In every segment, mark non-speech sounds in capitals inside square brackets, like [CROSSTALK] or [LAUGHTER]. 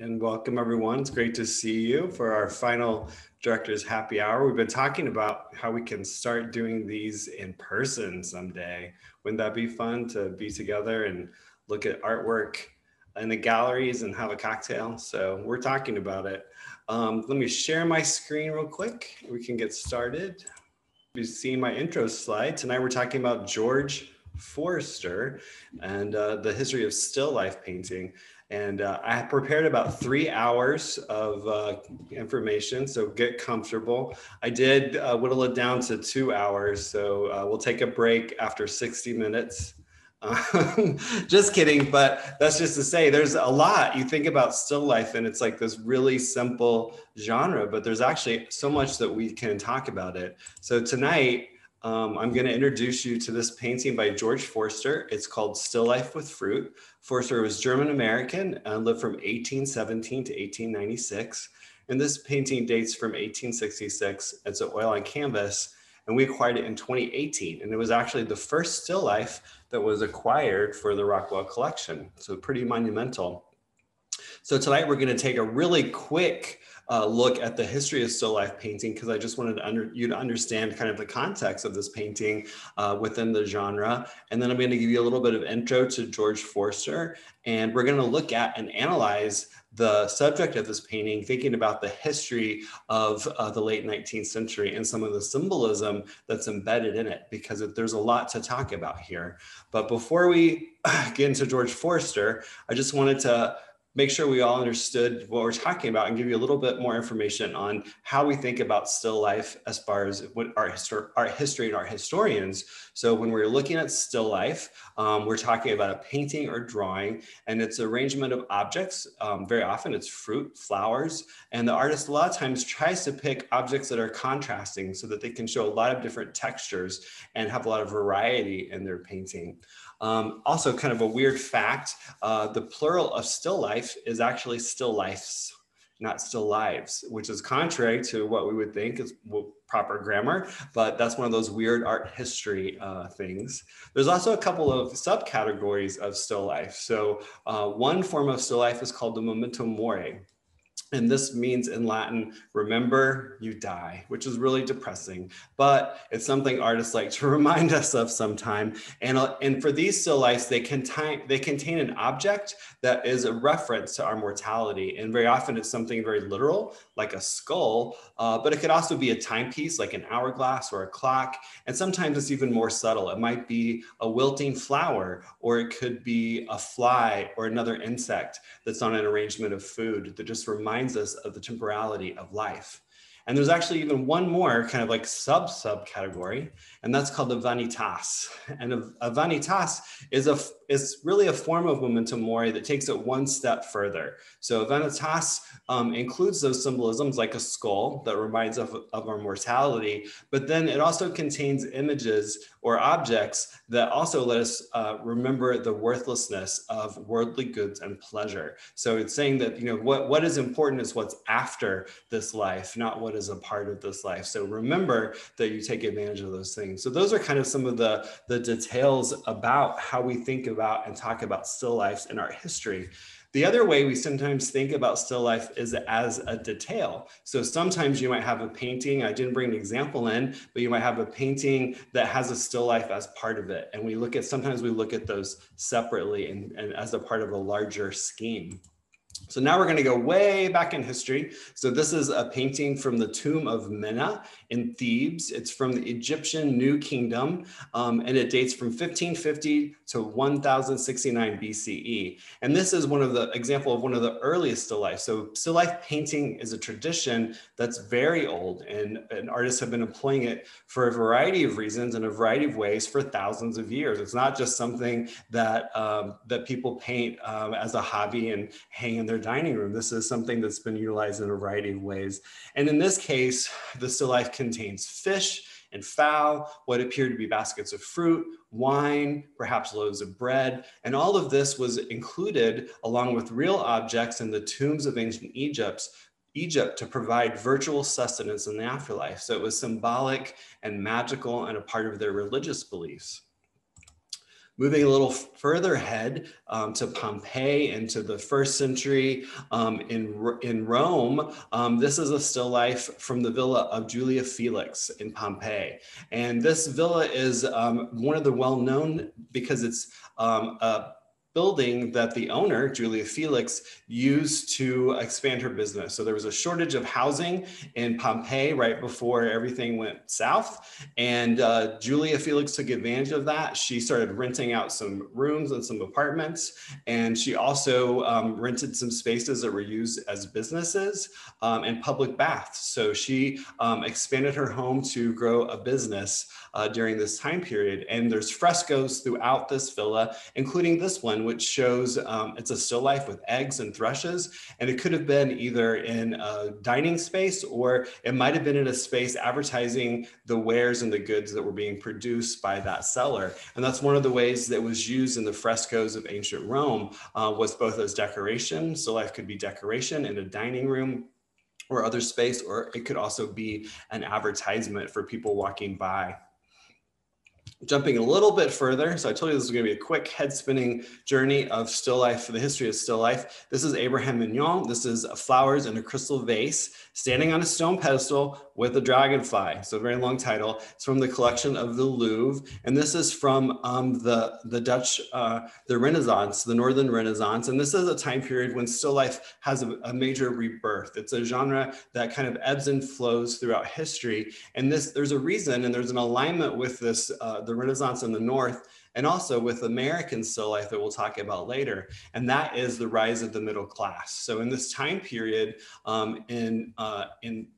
and welcome everyone. It's great to see you for our final director's happy hour. We've been talking about how we can start doing these in person someday. Wouldn't that be fun to be together and look at artwork in the galleries and have a cocktail? So we're talking about it. Um, let me share my screen real quick. We can get started. You've seen my intro slide. Tonight we're talking about George Forster and uh, the history of still life painting. And uh, I prepared about three hours of uh, information, so get comfortable. I did uh, whittle it down to two hours, so uh, we'll take a break after 60 minutes. [LAUGHS] Just kidding, but that's just to say there's a lot. You think about still life, and it's like this really simple genre, but there's actually so much that we can talk about it. So tonight, um, I'm going to introduce you to this painting by George Forster. It's called Still Life with Fruit. Forster was German American and lived from 1817 to 1896. And this painting dates from 1866. It's an oil on canvas, and we acquired it in 2018. And it was actually the first still life that was acquired for the Rockwell collection. So pretty monumental. So tonight we're going to take a really quick uh, look at the history of still life painting because I just wanted under, you to understand kind of the context of this painting uh, within the genre. And then I'm going to give you a little bit of intro to George Forster. And we're going to look at and analyze the subject of this painting, thinking about the history of uh, the late 19th century and some of the symbolism that's embedded in it, because there's a lot to talk about here. But before we [CLEARS THROAT] get into George Forster, I just wanted to make sure we all understood what we're talking about and give you a little bit more information on how we think about still life as far as what our, histor- our history and our historians. So when we're looking at still life, um, we're talking about a painting or drawing and it's arrangement of objects. Um, very often it's fruit, flowers, and the artist a lot of times tries to pick objects that are contrasting so that they can show a lot of different textures and have a lot of variety in their painting. Um, also, kind of a weird fact uh, the plural of still life is actually still lifes, not still lives, which is contrary to what we would think is proper grammar, but that's one of those weird art history uh, things. There's also a couple of subcategories of still life. So, uh, one form of still life is called the memento mori. And this means in Latin, remember you die, which is really depressing, but it's something artists like to [LAUGHS] remind us of sometime. And, uh, and for these still lifes, they contain, they contain an object that is a reference to our mortality. And very often it's something very literal, like a skull, uh, but it could also be a timepiece, like an hourglass or a clock. And sometimes it's even more subtle. It might be a wilting flower, or it could be a fly or another insect that's on an arrangement of food that just reminds reminds us of the temporality of life. And there's actually even one more kind of like sub subcategory, and that's called the vanitas. And a, a vanitas is a is really a form of memento mori that takes it one step further. So a vanitas um, includes those symbolisms like a skull that reminds us of, of our mortality, but then it also contains images or objects that also let us uh, remember the worthlessness of worldly goods and pleasure. So it's saying that you know what what is important is what's after this life, not what is a part of this life. So remember that you take advantage of those things. So those are kind of some of the the details about how we think about and talk about still lifes in our history. The other way we sometimes think about still life is as a detail. So sometimes you might have a painting, I didn't bring an example in, but you might have a painting that has a still life as part of it. And we look at, sometimes we look at those separately and, and as a part of a larger scheme. So now we're going to go way back in history. So this is a painting from the tomb of Menna in Thebes. It's from the Egyptian New Kingdom, um, and it dates from 1550 to 1069 BCE. And this is one of the example of one of the earliest still life. So still life painting is a tradition that's very old, and, and artists have been employing it for a variety of reasons in a variety of ways for thousands of years. It's not just something that um, that people paint um, as a hobby and hang in their dining room. This is something that's been utilized in a variety of ways. And in this case, the still life contains fish and fowl, what appeared to be baskets of fruit, wine, perhaps loaves of bread. And all of this was included along with real objects in the tombs of ancient Egypt, Egypt to provide virtual sustenance in the afterlife. So it was symbolic and magical and a part of their religious beliefs. Moving a little further ahead um, to Pompeii and to the first century um, in, in Rome, um, this is a still life from the villa of Julia Felix in Pompeii. And this villa is um, one of the well-known because it's um, a building that the owner, Julia Felix, used to expand her business. So there was a shortage of housing in Pompeii right before everything went south. And uh, Julia Felix took advantage of that. She started renting out some rooms and some apartments. And she also um, rented some spaces that were used as businesses um, and public baths. So she um, expanded her home to grow a business uh, during this time period. And there's frescoes throughout this villa, including this one, which shows um, it's a still life with eggs and thrushes. And it could have been either in a dining space or it might have been in a space advertising the wares and the goods that were being produced by that seller. And that's one of the ways that was used in the frescoes of ancient Rome uh, was both as decoration. Still life could be decoration in a dining room or other space, or it could also be an advertisement for people walking by. Jumping a little bit further, so I told you this was going to be a quick head spinning journey of still life, for the history of still life. This is Abraham Mignon. This is flowers in a crystal vase standing on a stone pedestal with a dragonfly. So very long title. It's from the collection of the Louvre. And this is from um, the, the Dutch, uh, the Renaissance, the Northern Renaissance. And this is a time period when still life has a, a major rebirth. It's a genre that kind of ebbs and flows throughout history. And this, there's a reason and there's an alignment with this, uh, the Renaissance in the North, and also with American still life that we'll talk about later. And that is the rise of the middle class. So in this time period um, in, uh, in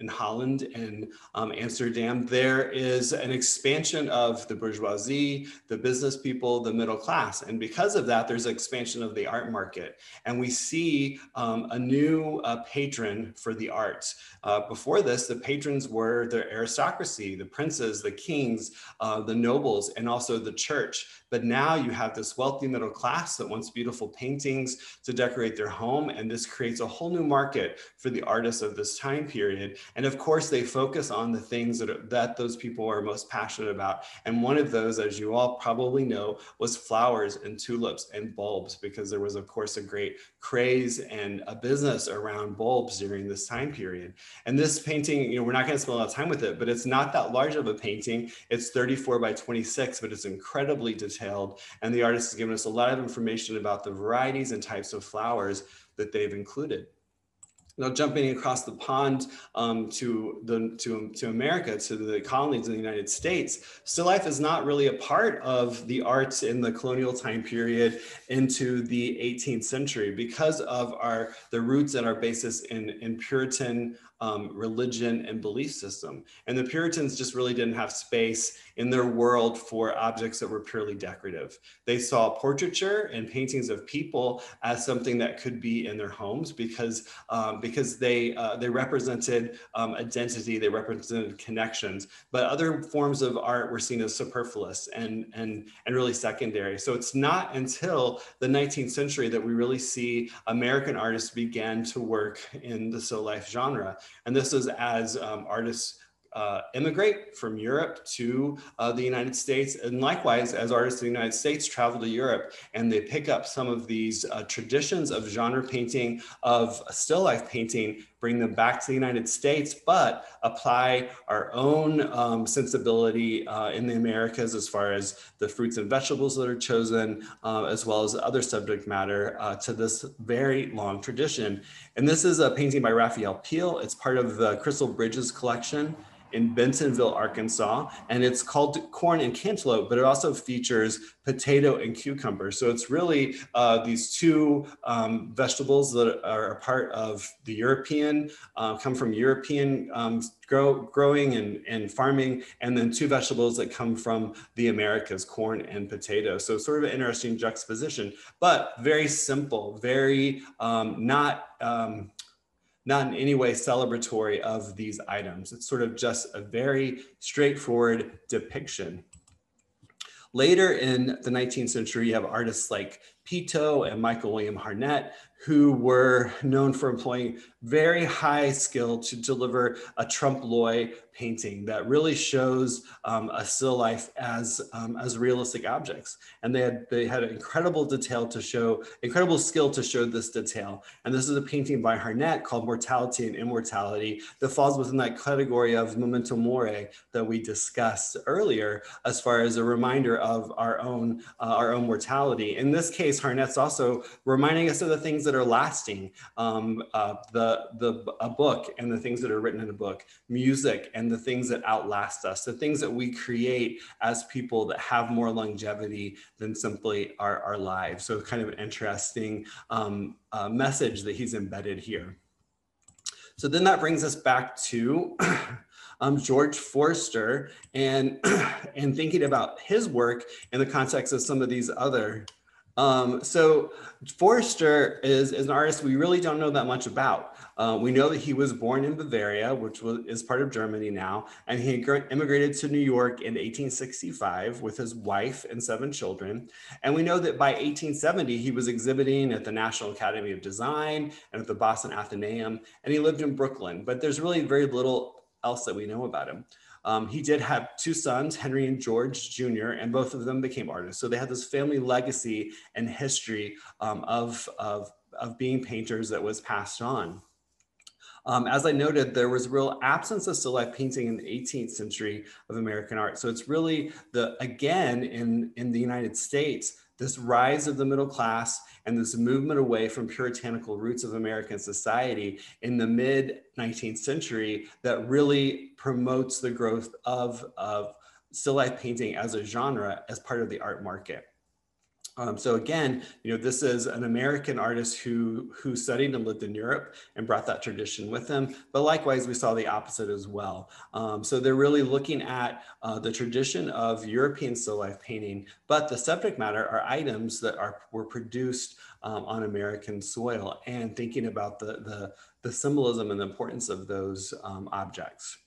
in Holland and um, Amsterdam, there is an expansion of the bourgeoisie, the business people, the middle class. And because of that, there's an expansion of the art market. And we see um, a new uh, patron for the arts. Uh, before this, the patrons were the aristocracy, the princes, the kings, uh, the nobles, and also the church. But now you have this wealthy middle class that wants beautiful paintings to decorate their home. And this creates a whole new market for the artists of this time period. And of course, they focus on the things that, are, that those people are most passionate about. And one of those, as you all probably know, was flowers and tulips and bulbs, because there was, of course, a great craze and a business around bulbs during this time period. And this painting, you know, we're not going to spend a lot of time with it, but it's not that large of a painting. It's 34 by 26, but it's incredibly detailed detailed. And the artist has given us a lot of information about the varieties and types of flowers that they've included. Now jumping across the pond um, to, the, to, to America, to the colonies in the United States, still life is not really a part of the arts in the colonial time period into the 18th century because of our the roots and our basis in, in Puritan um, religion and belief system. And the Puritans just really didn't have space in their world for objects that were purely decorative. They saw portraiture and paintings of people as something that could be in their homes because, um, because they, uh, they represented um, identity, they represented connections, but other forms of art were seen as superfluous and, and, and really secondary. So it's not until the 19th century that we really see American artists began to work in the still life genre. And this is as um, artists uh, immigrate from Europe to uh, the United States. And likewise, as artists in the United States travel to Europe and they pick up some of these uh, traditions of genre painting, of still life painting, bring them back to the United States, but apply our own um, sensibility uh, in the Americas as far as the fruits and vegetables that are chosen, uh, as well as other subject matter uh, to this very long tradition. And this is a painting by Raphael Peale. It's part of the Crystal Bridges collection in Bentonville, Arkansas, and it's called corn and cantaloupe, but it also features potato and cucumber. So it's really uh, these two um, vegetables that are a part of the European, uh, come from European um, grow, growing and, and farming, and then two vegetables that come from the Americas, corn and potato. So sort of an interesting juxtaposition, but very simple, very um, not, um, not in any way celebratory of these items. It's sort of just a very straightforward depiction. Later in the 19th century, you have artists like Peto and Michael William Harnett, who were known for employing very high skill to deliver a trompe l'oeil painting that really shows um, a still life as, um, as realistic objects. And they had, they had incredible detail to show, incredible skill to show this detail. And this is a painting by Harnett called Mortality and Immortality that falls within that category of memento mori that we discussed earlier as far as a reminder of our own, uh, our own mortality. In this case, Harnett's also reminding us of the things that are lasting, um, uh, the, the, a book and the things that are written in a book, music and the things that outlast us, the things that we create as people that have more longevity than simply our, our lives. So kind of an interesting um, uh, message that he's embedded here. So then that brings us back to [CLEARS THROAT] um, George Forster and, [CLEARS THROAT] and thinking about his work in the context of some of these other um, so Forster is, is, an artist we really don't know that much about. Uh, we know that he was born in Bavaria, which was, is part of Germany now, and he immigrated to New York in 1865 with his wife and seven children. And we know that by 1870, he was exhibiting at the National Academy of Design and at the Boston Athenaeum, and he lived in Brooklyn. But there's really very little else that we know about him. Um, he did have two sons, Henry and George Jr., and both of them became artists. So they had this family legacy and history um, of, of, of being painters that was passed on. Um, as I noted, there was a real absence of still life painting in the 18th century of American art. So it's really the, again, in, in the United States, this rise of the middle class and this movement away from puritanical roots of American society in the mid 19th century that really promotes the growth of, of still life painting as a genre as part of the art market. Um, so again, you know, this is an American artist who who studied and lived in Europe and brought that tradition with him. But likewise, we saw the opposite as well. Um, so they're really looking at uh, the tradition of European still life painting, but the subject matter are items that are were produced um, on American soil and thinking about the, the, the symbolism and the importance of those um, objects.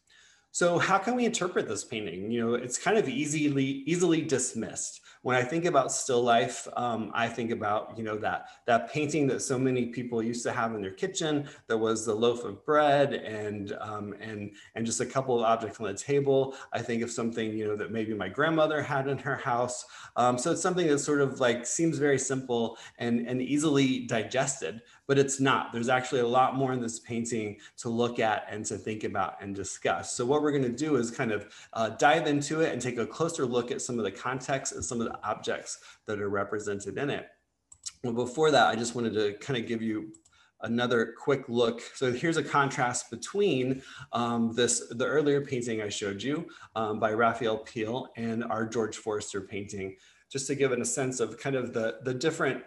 So how can we interpret this painting? You know, it's kind of easily easily dismissed when I think about still life, um, I think about, you know, that, that painting that so many people used to have in their kitchen that was the loaf of bread and, um, and, and just a couple of objects on the table. I think of something, you know, that maybe my grandmother had in her house. Um, so it's something that sort of like seems very simple and, and easily digested, but it's not. There's actually a lot more in this painting to look at and to think about and discuss. So what we're going to do is kind of uh, dive into it and take a closer look at some of the context and some of the objects that are represented in it. Well, before that, I just wanted to kind of give you another quick look. So here's a contrast between um, this the earlier painting I showed you um, by Raphael Peale and our George Forster painting, just to give it a sense of kind of the, the different,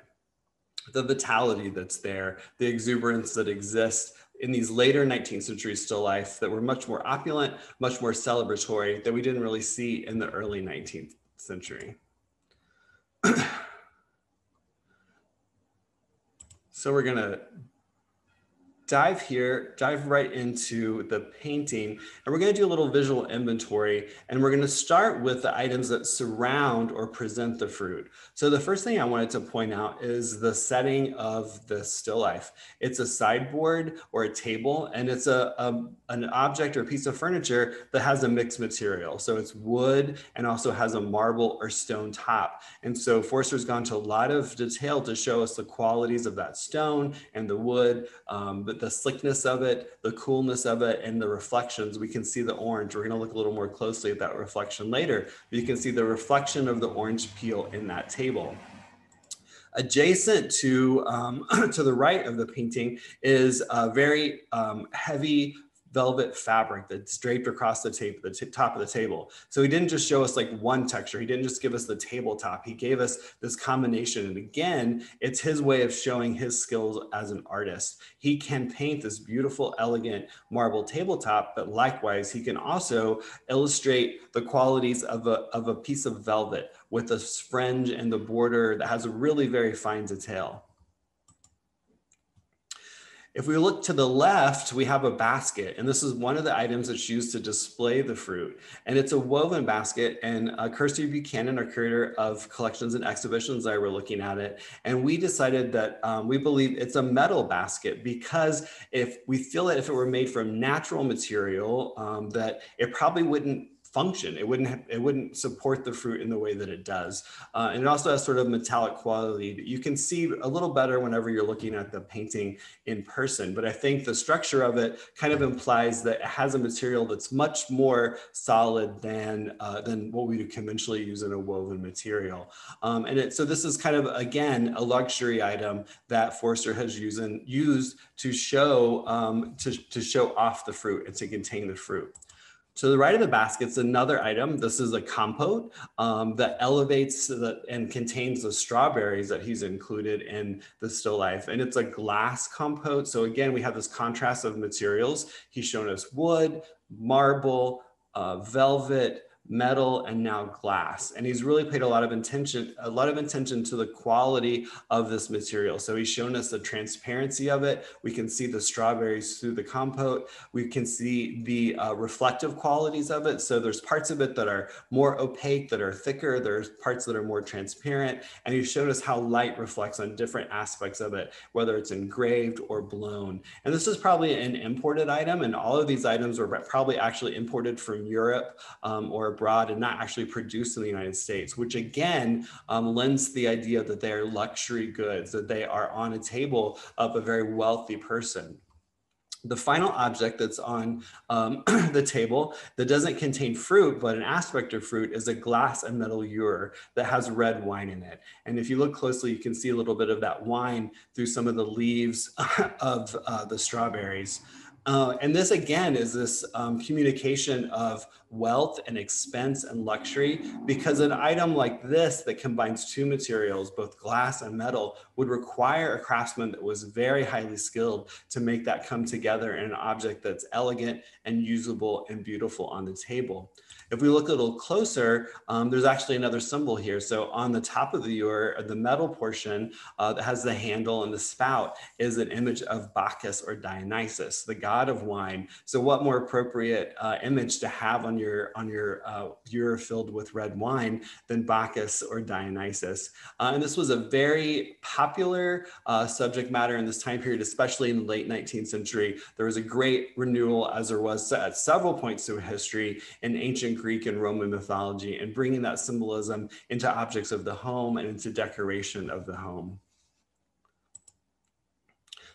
the vitality that's there, the exuberance that exists in these later 19th century still life that were much more opulent, much more celebratory that we didn't really see in the early 19th century. [CLEARS THROAT] so we're gonna dive here, dive right into the painting, and we're going to do a little visual inventory, and we're going to start with the items that surround or present the fruit. So the first thing I wanted to point out is the setting of the still life. It's a sideboard or a table, and it's a, a an object or piece of furniture that has a mixed material. So it's wood and also has a marble or stone top. And so Forster's gone to a lot of detail to show us the qualities of that stone and the wood, um, but the slickness of it, the coolness of it, and the reflections. We can see the orange. We're gonna look a little more closely at that reflection later. You can see the reflection of the orange peel in that table. Adjacent to, um, [CLEARS THROAT] to the right of the painting is a very um, heavy velvet fabric that's draped across the tape, the top of the table. So he didn't just show us like one texture. He didn't just give us the tabletop. He gave us this combination. And again, it's his way of showing his skills as an artist. He can paint this beautiful, elegant marble tabletop, but likewise, he can also illustrate the qualities of a, of a piece of velvet with the fringe and the border that has a really very fine detail. If we look to the left, we have a basket, and this is one of the items that's used to display the fruit. And it's a woven basket, and uh, Kirsty Buchanan, our curator of collections and exhibitions, I were looking at it, and we decided that um, we believe it's a metal basket because if we feel that if it were made from natural material, um, that it probably wouldn't function. It wouldn't have, it wouldn't support the fruit in the way that it does. Uh, and it also has sort of metallic quality that you can see a little better whenever you're looking at the painting in person. But I think the structure of it kind of implies that it has a material that's much more solid than uh, than what we would conventionally use in a woven material. Um, and it, so this is kind of again a luxury item that Forster has used used to show um, to, to show off the fruit and to contain the fruit. To the right of the basket is another item. This is a compote um, that elevates the, and contains the strawberries that he's included in the still life. And it's a glass compote. So again, we have this contrast of materials. He's shown us wood, marble, uh, velvet, metal and now glass. And he's really paid a lot of attention a lot of attention to the quality of this material. So he's shown us the transparency of it. We can see the strawberries through the compote. We can see the uh, reflective qualities of it. So there's parts of it that are more opaque that are thicker. There's parts that are more transparent. And he showed us how light reflects on different aspects of it whether it's engraved or blown. And this is probably an imported item and all of these items were probably actually imported from europe um, or abroad and not actually produced in the United States, which again um, lends the idea that they are luxury goods, that they are on a table of a very wealthy person. The final object that's on um, [CLEARS THROAT] the table that doesn't contain fruit, but an aspect of fruit is a glass and metal ewer that has red wine in it. And if you look closely, you can see a little bit of that wine through some of the leaves [LAUGHS] of uh, the strawberries. Uh, and this again is this um, communication of wealth and expense and luxury because an item like this that combines two materials, both glass and metal, would require a craftsman that was very highly skilled to make that come together in an object that's elegant and usable and beautiful on the table. If we look a little closer, um, there's actually another symbol here. So on the top of the ewer, the metal portion uh, that has the handle and the spout is an image of Bacchus or Dionysus, the god of wine. So what more appropriate uh, image to have on your on your uh, ewer filled with red wine than Bacchus or Dionysus? Uh, and this was a very popular uh, subject matter in this time period, especially in the late 19th century. There was a great renewal, as there was at several points through history in ancient Greek and Roman mythology and bringing that symbolism into objects of the home and into decoration of the home.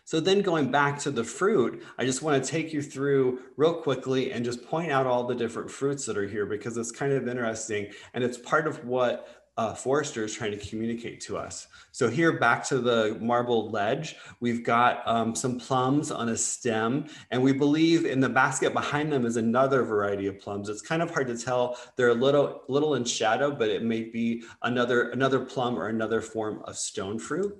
So then going back to the fruit, I just want to take you through real quickly and just point out all the different fruits that are here because it's kind of interesting and it's part of what uh, Forster is trying to communicate to us. So here back to the marble ledge, we've got um, some plums on a stem and we believe in the basket behind them is another variety of plums. It's kind of hard to tell. They're a little, little in shadow, but it may be another, another plum or another form of stone fruit.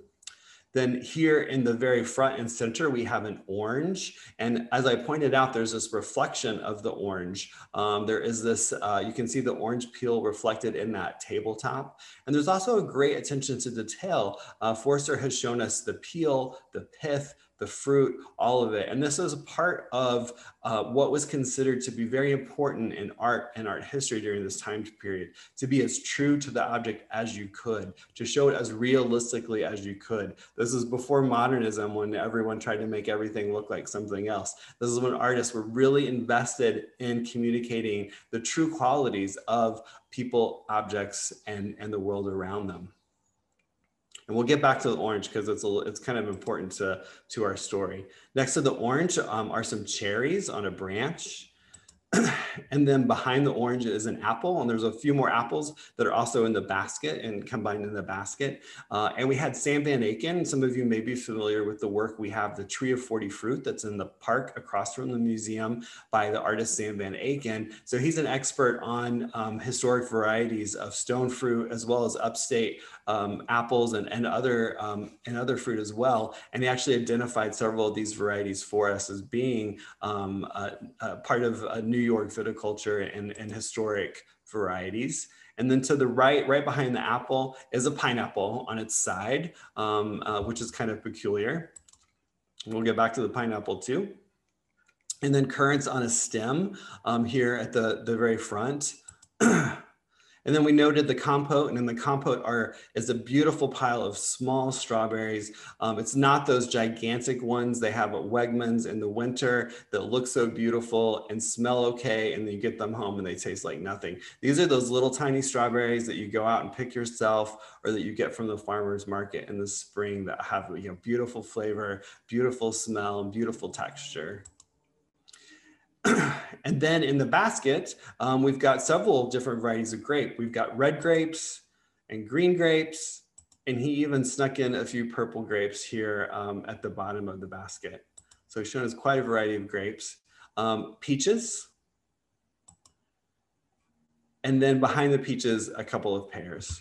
Then here in the very front and center, we have an orange. And as I pointed out, there's this reflection of the orange. Um, there is this, uh, you can see the orange peel reflected in that tabletop. And there's also a great attention to detail. Uh, Forster has shown us the peel, the pith, the fruit, all of it. And this is a part of uh, what was considered to be very important in art and art history during this time period, to be as true to the object as you could, to show it as realistically as you could. This is before modernism when everyone tried to make everything look like something else. This is when artists were really invested in communicating the true qualities of people, objects, and, and the world around them. And we'll get back to the orange because it's a, it's kind of important to, to our story. Next to the orange um, are some cherries on a branch. [CLEARS THROAT] and then behind the orange is an apple and there's a few more apples that are also in the basket and combined in the basket. Uh, and we had sam van aken. Some of you may be familiar with the work. We have the tree of 40 fruit that's in the park across from the museum by the artist sam van aken. So he's an expert on um, historic varieties of stone fruit as well as upstate um, apples and, and other um, and other fruit as well. And he actually identified several of these varieties for us as being um, part of a new York viticulture and, and historic varieties. And then to the right, right behind the apple is a pineapple on its side, um, uh, which is kind of peculiar. We'll get back to the pineapple too. And then currants on a stem um, here at the, the very front. [CLEARS THROAT] And then we noted the compote, and in the compote are is a beautiful pile of small strawberries. Um, it's not those gigantic ones they have at Wegmans in the winter that look so beautiful and smell okay, and then you get them home and they taste like nothing. These are those little tiny strawberries that you go out and pick yourself, or that you get from the farmers market in the spring that have you know beautiful flavor, beautiful smell, and beautiful texture. [CLEARS THROAT] and then in the basket, um, we've got several different varieties of grape. We've got red grapes and green grapes, and he even snuck in a few purple grapes here um, at the bottom of the basket. So he's shown us quite a variety of grapes. Um, peaches, and then behind the peaches, a couple of pears.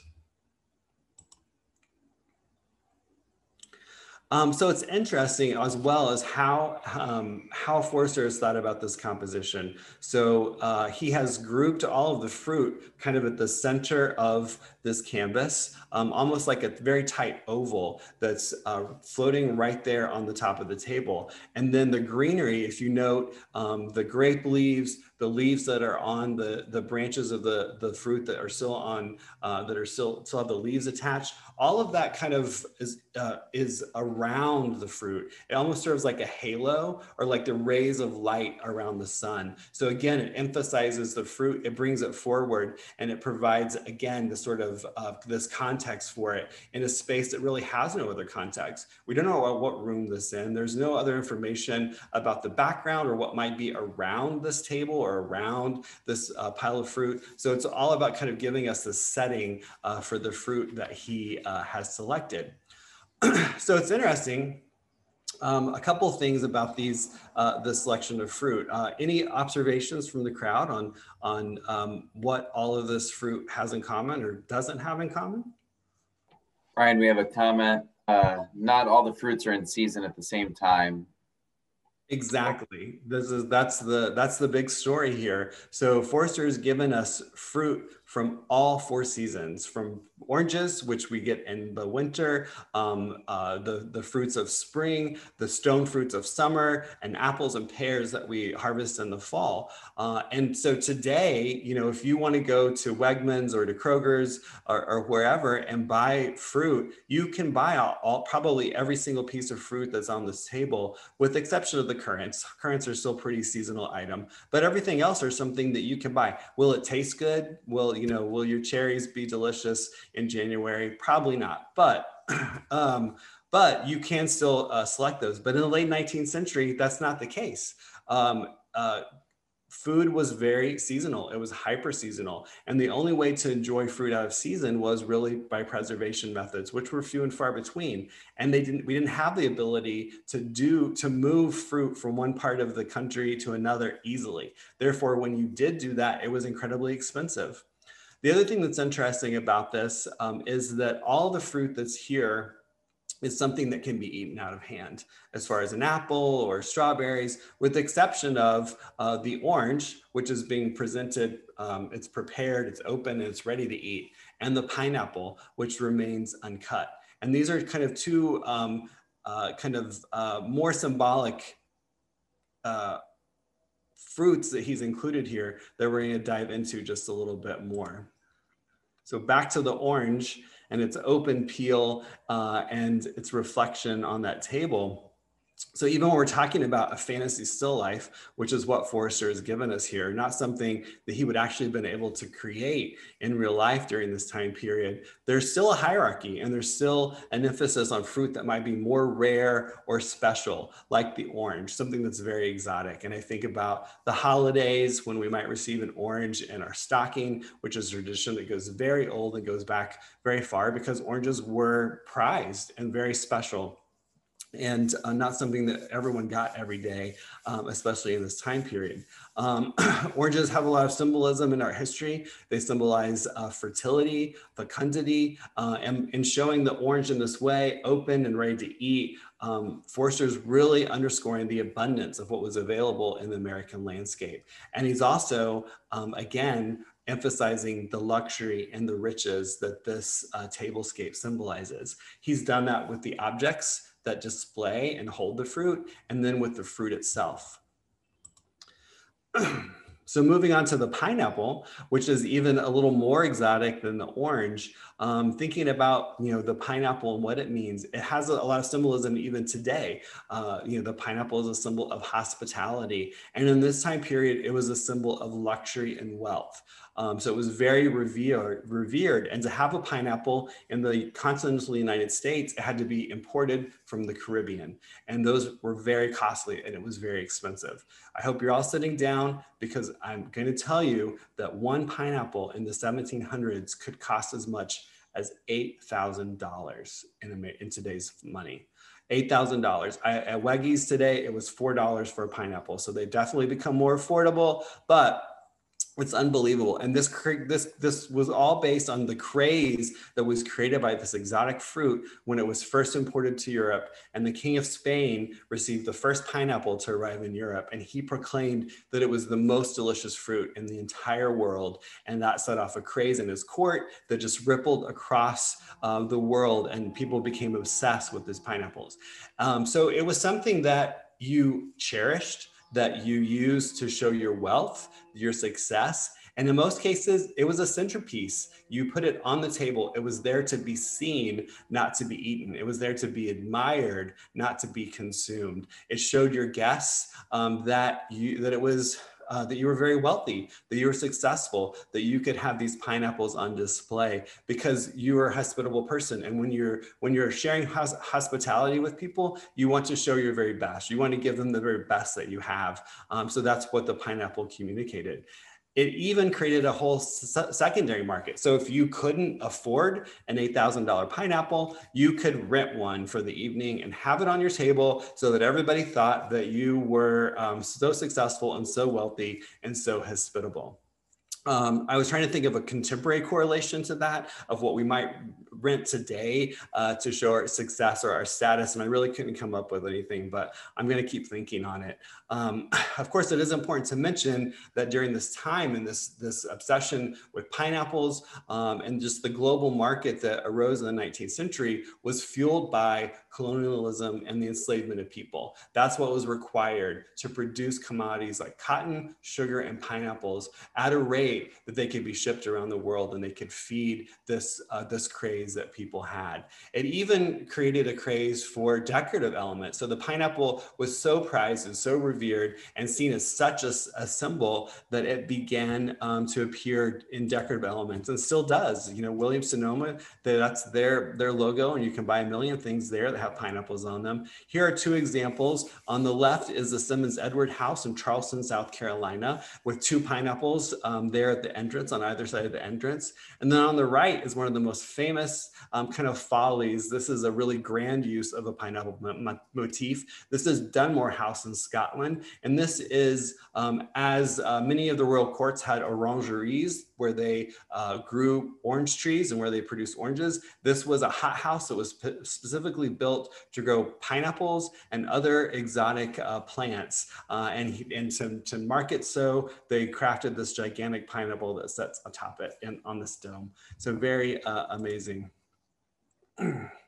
Um, so it's interesting as well as how um, how Forster has thought about this composition. So uh, he has grouped all of the fruit kind of at the center of this canvas, um, almost like a very tight oval that's uh, floating right there on the top of the table. And then the greenery, if you note um, the grape leaves, the leaves that are on the, the branches of the, the fruit that are still on, uh, that are still, still have the leaves attached, all of that kind of is, uh, is around the fruit. It almost serves like a halo or like the rays of light around the sun. So again, it emphasizes the fruit, it brings it forward and it provides, again, the sort of uh, this context for it in a space that really has no other context. We don't know what room this in. There's no other information about the background or what might be around this table or around this uh, pile of fruit. So it's all about kind of giving us the setting uh, for the fruit that he uh, has selected. [CLEARS THROAT] so it's interesting. Um, a couple things about these uh, the selection of fruit. Uh, any observations from the crowd on on um, what all of this fruit has in common or doesn't have in common? Ryan, we have a comment. Uh, not all the fruits are in season at the same time. Exactly. This is that's the that's the big story here. So Forster has given us fruit from all four seasons, from oranges, which we get in the winter, um, uh, the, the fruits of spring, the stone fruits of summer, and apples and pears that we harvest in the fall. Uh, and so today, you know, if you want to go to Wegmans or to Kroger's or, or wherever and buy fruit, you can buy all, all, probably every single piece of fruit that's on this table, with exception of the currants. Currants are still pretty seasonal item, but everything else are something that you can buy. Will it taste good? Will you know, will your cherries be delicious in January? Probably not, but [CLEARS THROAT] um, but you can still uh, select those. But in the late 19th century, that's not the case. Um, uh, food was very seasonal. It was hyper seasonal. And the only way to enjoy fruit out of season was really by preservation methods, which were few and far between. And they didn't, we didn't have the ability to do, to move fruit from one part of the country to another easily. Therefore, when you did do that, it was incredibly expensive. The other thing that's interesting about this um, is that all the fruit that's here is something that can be eaten out of hand as far as an apple or strawberries, with the exception of uh, the orange, which is being presented, um, it's prepared, it's open, it's ready to eat, and the pineapple, which remains uncut. And these are kind of two um, uh, kind of uh, more symbolic uh, fruits that he's included here that we're going to dive into just a little bit more. So back to the orange and its open peel uh, and its reflection on that table. So even when we're talking about a fantasy still life, which is what Forster has given us here, not something that he would actually have been able to create in real life during this time period, there's still a hierarchy and there's still an emphasis on fruit that might be more rare or special, like the orange, something that's very exotic. And I think about the holidays when we might receive an orange in our stocking, which is a tradition that goes very old and goes back very far because oranges were prized and very special and uh, not something that everyone got every day, um, especially in this time period. Um, [CLEARS THROAT] oranges have a lot of symbolism in our history. They symbolize uh, fertility, fecundity, uh, and in showing the orange in this way, open and ready to eat, um, Forster's really underscoring the abundance of what was available in the American landscape. And he's also, um, again, emphasizing the luxury and the riches that this uh, tablescape symbolizes. He's done that with the objects that display and hold the fruit, and then with the fruit itself. [CLEARS THROAT] So moving on to the pineapple, which is even a little more exotic than the orange, um, thinking about you know the pineapple and what it means, it has a, lot of symbolism even today. Uh, you know the pineapple is a symbol of hospitality, and in this time period, it was a symbol of luxury and wealth. Um, so it was very revered, revered. And to have a pineapple in the continental United States, it had to be imported from the Caribbean. And those were very costly and it was very expensive. I hope you're all sitting down because I'm going to tell you that one pineapple in the 1700s could cost as much as $8,000 in, in today's money. $8,000. At Weggies today, it was $4 for a pineapple. So they definitely become more affordable, but it's unbelievable. And this this this was all based on the craze that was created by this exotic fruit when it was first imported to Europe. And the king of Spain received the first pineapple to arrive in Europe. And he proclaimed that it was the most delicious fruit in the entire world. And that set off a craze in his court that just rippled across uh, the world. And people became obsessed with these pineapples. Um, so it was something that you cherished that you use to show your wealth, your success. And in most cases, it was a centerpiece. You put it on the table. It was there to be seen, not to be eaten. It was there to be admired, not to be consumed. It showed your guests um, that you that it was uh, that you were very wealthy, that you were successful, that you could have these pineapples on display because you are a hospitable person. And when you're when you're sharing hos- hospitality with people, you want to show your very best. You want to give them the very best that you have. Um, so that's what the pineapple communicated it even created a whole secondary market. So if you couldn't afford an $8,000 pineapple, you could rent one for the evening and have it on your table so that everybody thought that you were um, so successful and so wealthy and so hospitable. Um, I was trying to think of a contemporary correlation to that of what we might rent today uh, to show our success or our status, and I really couldn't come up with anything, but I'm going to keep thinking on it. Um, [LAUGHS] of course, it is important to mention that during this time and this, this obsession with pineapples um, and just the global market that arose in the 19th century was fueled by colonialism and the enslavement of people. That's what was required to produce commodities like cotton, sugar, and pineapples at a rate that they could be shipped around the world and they could feed this, uh, this craze that people had. It even created a craze for decorative elements. So the pineapple was so prized and so revered and seen as such a, a symbol that it began um, to appear in decorative elements and still does. You know, Williams Sonoma, that's their, their logo, and you can buy a million things there have pineapples on them. Here are two examples. On the left is the Simmons Edward House in Charleston, South Carolina, with two pineapples um, there at the entrance on either side of the entrance. And then on the right is one of the most famous um, kind of follies. This is a really grand use of a pineapple motif. This is Dunmore House in Scotland. And this is um, as uh, many of the royal courts had orangeries where they uh, grew orange trees and where they produced oranges. This was a hothouse that was specifically built to grow pineapples and other exotic uh, plants. Uh, and and to, to market so, they crafted this gigantic pineapple that sits atop it and on this dome. So very uh, amazing. [CLEARS THROAT]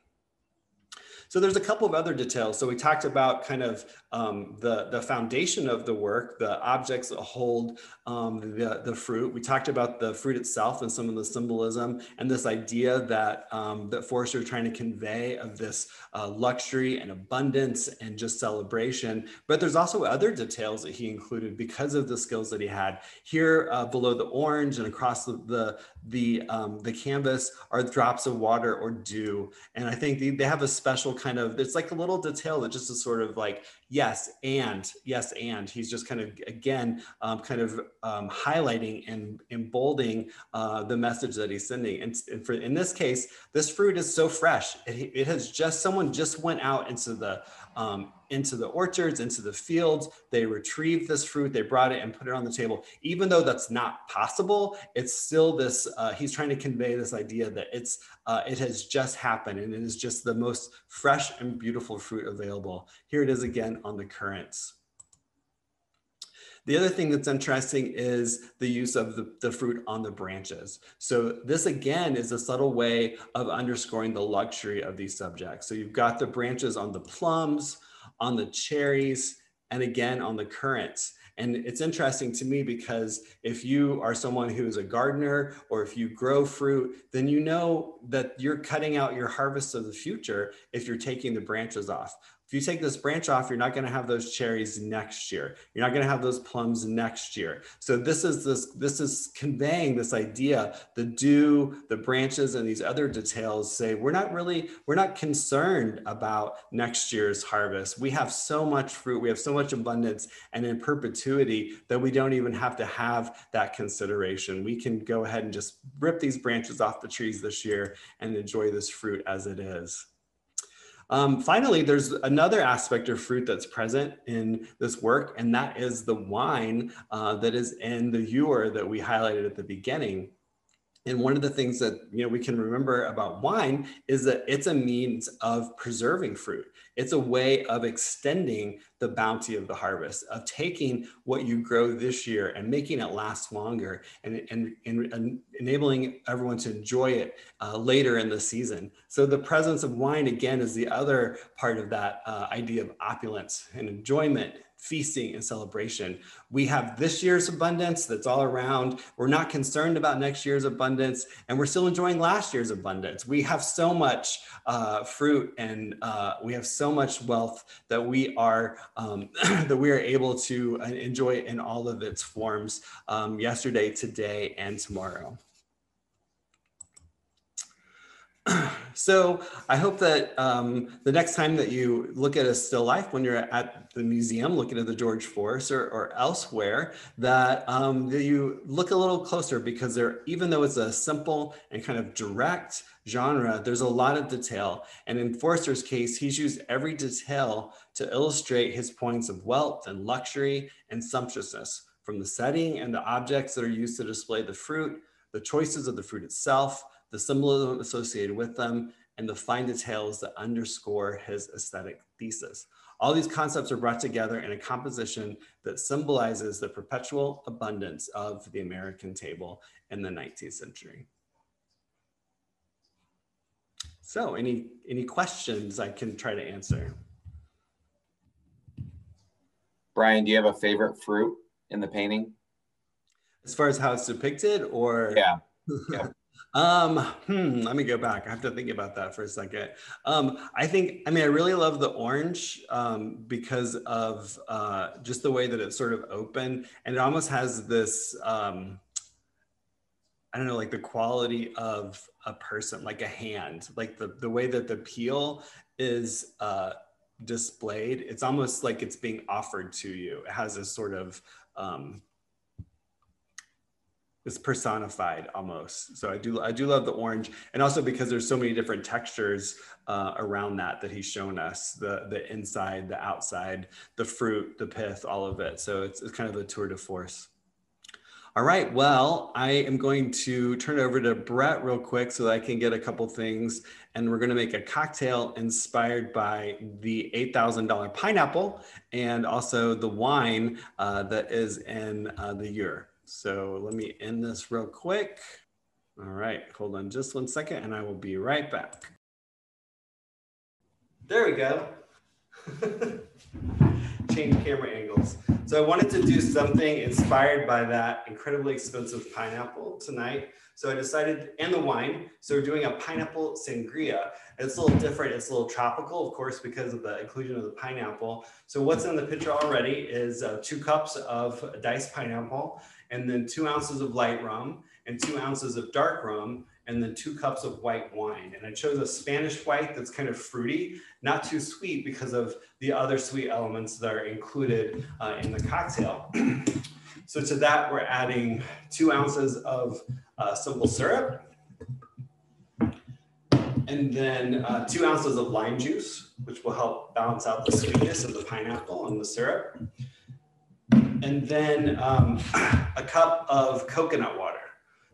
So there's a couple of other details. So we talked about kind of um, the, the foundation of the work, the objects that hold um, the, the fruit. We talked about the fruit itself and some of the symbolism and this idea that, um, that Forster trying to convey of this uh, luxury and abundance and just celebration. But there's also other details that he included because of the skills that he had. Here uh, below the orange and across the, the, the, um, the canvas are drops of water or dew. And I think they, they have a special kind of, it's like a little detail that just is sort of like, yes, and, yes, and. He's just kind of, again, um, kind of um, highlighting and emboldening uh, the message that he's sending. And, and, for, in this case, this fruit is so fresh. It, it has just, someone just went out into the, um, into the orchards, into the fields. They retrieved this fruit, they brought it and put it on the table. Even though that's not possible, it's still this, uh, he's trying to convey this idea that it's, uh, it has just happened and it is just the most fresh and beautiful fruit available. Here it is again on the currants. The other thing that's interesting is the use of the, the fruit on the branches. So this again is a subtle way of underscoring the luxury of these subjects. So you've got the branches on the plums, on the cherries, and again on the currants. And it's interesting to me because if you are someone who is a gardener or if you grow fruit, then you know that you're cutting out your harvest of the future if you're taking the branches off if you take this branch off, you're not going to have those cherries next year. You're not going to have those plums next year. So this is this this is conveying this idea. The dew, the branches, and these other details say we're not really we're not concerned about next year's harvest. We have so much fruit, we have so much abundance, and in perpetuity that we don't even have to have that consideration. We can go ahead and just rip these branches off the trees this year and enjoy this fruit as it is. Um, finally, there's another aspect of fruit that's present in this work, and that is the wine uh, that is in the ewer that we highlighted at the beginning. And one of the things that you know we can remember about wine is that it's a means of preserving fruit. It's a way of extending the bounty of the harvest, of taking what you grow this year and making it last longer and, and, and enabling everyone to enjoy it uh, later in the season. So the presence of wine, again, is the other part of that uh, idea of opulence and enjoyment feasting and celebration. We have this year's abundance that's all around. We're not concerned about next year's abundance, and we're still enjoying last year's abundance. We have so much uh, fruit and uh, we have so much wealth that we are um, [CLEARS THROAT] that we are able to uh, enjoy in all of its forms um, yesterday, today, and tomorrow. So I hope that um, the next time that you look at a still life when you're at the museum looking at the George Forster or, or elsewhere, that, um, that you look a little closer because there, even though it's a simple and kind of direct genre, there's a lot of detail. And in Forster's case, he's used every detail to illustrate his points of wealth and luxury and sumptuousness from the setting and the objects that are used to display the fruit, the choices of the fruit itself, the symbolism associated with them, and the fine details that underscore his aesthetic thesis. All these concepts are brought together in a composition that symbolizes the perpetual abundance of the American table in the 19th century. So any, any questions I can try to answer? Brian, do you have a favorite fruit in the painting? As far as how it's depicted or? Yeah. [LAUGHS] yeah. Um, hmm, let me go back. I have to think about that for a second. Um, I think, I mean, I really love the orange um, because of uh, just the way that it's sort of open and it almost has this, um, I don't know, like the quality of a person, like a hand, like the, the way that the peel is uh, displayed. It's almost like it's being offered to you. It has this sort of, um, is personified almost. So I do I do love the orange, and also because there's so many different textures uh, around that that he's shown us the the inside, the outside, the fruit, the pith, all of it. So it's, it's kind of a tour de force. All right, well, I am going to turn it over to Brett real quick so that I can get a couple things. And we're gonna make a cocktail inspired by the $8,000 pineapple and also the wine uh, that is in uh, the ewer. So let me end this real quick. All right, hold on just one second and I will be right back. There we go. [LAUGHS] Change camera angles. So I wanted to do something inspired by that incredibly expensive pineapple tonight. So I decided, and the wine. So we're doing a pineapple sangria. It's a little different. It's a little tropical, of course, because of the inclusion of the pineapple. So what's in the pitcher already is uh, two cups of diced pineapple and then two ounces of light rum and two ounces of dark rum and then two cups of white wine. And I chose a Spanish white that's kind of fruity, not too sweet because of the other sweet elements that are included uh, in the cocktail. [CLEARS THROAT] so to that, we're adding two ounces of uh, simple syrup, and then uh, two ounces of lime juice, which will help balance out the sweetness of the pineapple and the syrup and then um, [CLEARS THROAT] a cup of coconut water.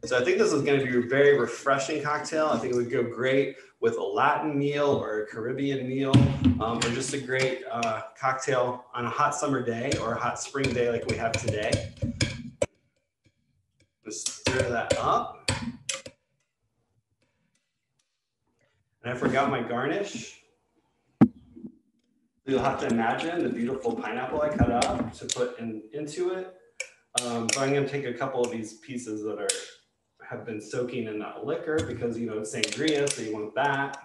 So I think this is going to be a very refreshing cocktail. I think it would go great with a Latin meal or a Caribbean meal, um, or just a great uh, cocktail on a hot summer day or a hot spring day like we have today. Just stir that up. And I forgot my garnish. You'll have to imagine the beautiful pineapple I cut up to put in, into it. Um, so I'm gonna take a couple of these pieces that are have been soaking in that liquor because you know it's sangria, so you want that.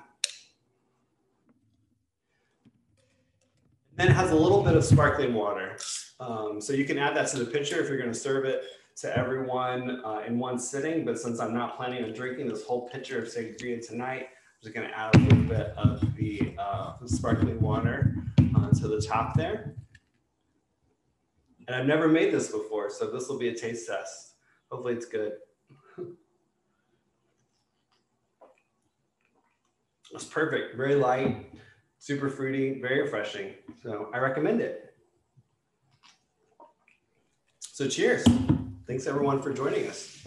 Then it has a little bit of sparkling water. Um, so you can add that to the pitcher if you're gonna serve it to everyone uh, in one sitting. But since I'm not planning on drinking this whole pitcher of sangria tonight, I'm just gonna add a little bit of the, uh, sparkling water to the top there. And I've never made this before, so this will be a taste test. Hopefully it's good. [LAUGHS] it's perfect, very light, super fruity, very refreshing. So I recommend it. So cheers. Thanks everyone for joining us.